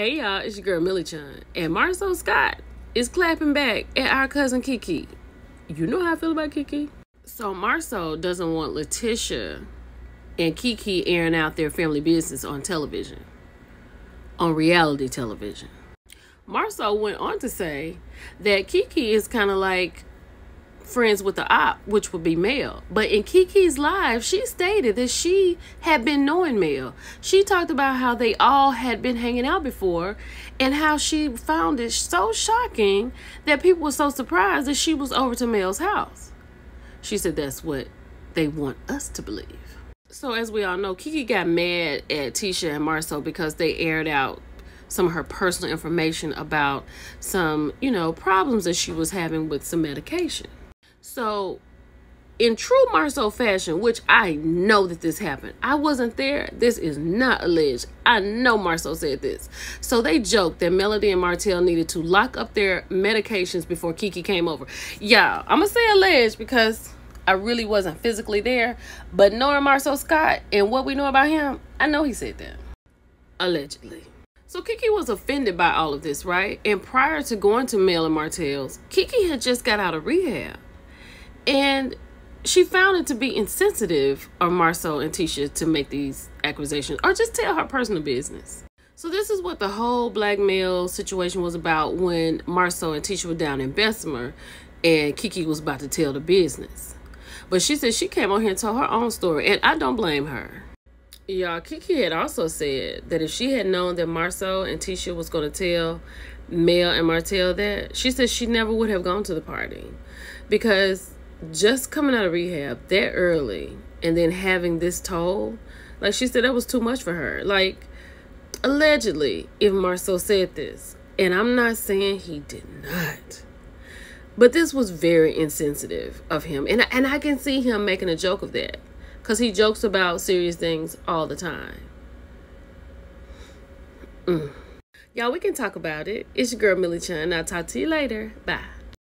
Hey y'all, it's your girl Millichun, and Marsau Scott is clapping back at our cousin KeKe. You know how I feel about KeKe. So Marsau doesn't want LaTisha and KeKe airing out their family business on television, on reality television. Marsau went on to say that KeKe is kind of like friends with the op, which would be Mel. But in KeKe's live, she stated that she had been knowing Mel. She talked about how they all had been hanging out before and how she found it so shocking that people were so surprised that she was over to Mel's house. She said that's what they want us to believe. So as we all know, KeKe got mad at Tisha and Marsau because they aired out some of her personal information about some, you know, problems that she was having with some medication. So, in true Marsau fashion, which I know that this happened, I wasn't there. This is not alleged. I know Marsau said this. So they joked that Melody and Martell needed to lock up their medications before KeKe came over. Yeah, I'm gonna say alleged because I really wasn't physically there. But knowing Marsau Scott and what we know about him, I know he said that. Allegedly. So KeKe was offended by all of this, right? And prior to going to Mel and Martell's, KeKe had just got out of rehab. And she found it to be insensitive of Marsau and Tisha to make these accusations or just tell her personal business. So this is what the whole blackmail situation was about when Marsau and Tisha were down in Bessemer and KeKe was about to tell the business. But she said she came on here and told her own story, and I don't blame her. Y'all, KeKe had also said that if she had known that Marsau and Tisha was going to tell Mel and Martell that, she said she never would have gone to the party because just coming out of rehab that early and then having this toll, like she said, that was too much for her. Like, allegedly, if Marsau said this, and I'm not saying he did not, but this was very insensitive of him. And, and I can see him making a joke of that because he jokes about serious things all the time. Mm. Y'all, we can talk about it. It's your girl, Millichun. I'll talk to you later. Bye.